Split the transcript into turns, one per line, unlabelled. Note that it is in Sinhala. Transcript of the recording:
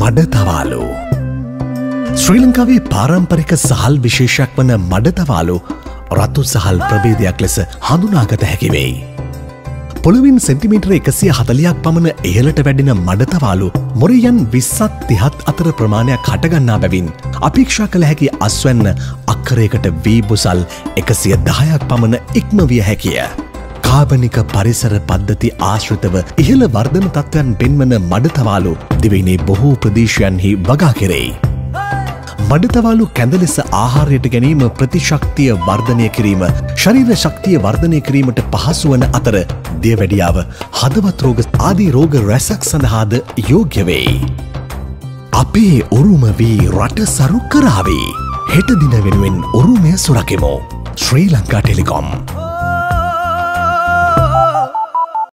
මඩතවාලු. ශ්‍රී ලංකාවේ පාරම්පරික සහල් විශේෂයක් වන මඩතවාලු රතු සහල් ප්‍රබේදයක් ලෙස හඳුනාගත හැකිවෙයි. පොළොවින් සෙන්ටිමීටර එකසිය හතලයක් පමණ ඉහලට වැඩෙන මඩතවාලු මොරයන් විස්සත් තිහත් අතර ප්‍රමාණයක් හටගන්නා බැවින් අපේක්ෂා කළ හැකි අස්වැන්න අක්කරයකට වීබුසල් එකසිය දහයක් පමණ ඉක්ම විය හැකිය. කාබනික පරිසර පද්ධති ආශ්‍රිතව ඉහළ වර්ධන තත්ත්වයන් පෙන්වන මඩතවාලු දිවයිනේ බොහෝ ප්‍රදේශයන්හි වගා කෙරෙයි. මඩතවාලු කැඳ ලෙස ආහාරයට ගැනීම ප්‍රතිශක්තිය වර්ධනය කිරීම ශරීර ශක්තිය වර්ධනය කිරීමට පහසු වන අතර දියවැඩියාව හදවත් රෝග ආදී රෝග රැසක් සඳහාද යෝග්‍ය වෙයි. අපේ උරුම වී රට සරු කරාවේ හෙට දින වෙනුවෙන් උරුමය සුරකෙමෝ ශ්‍රී ලංකා ටෙලිකොම්.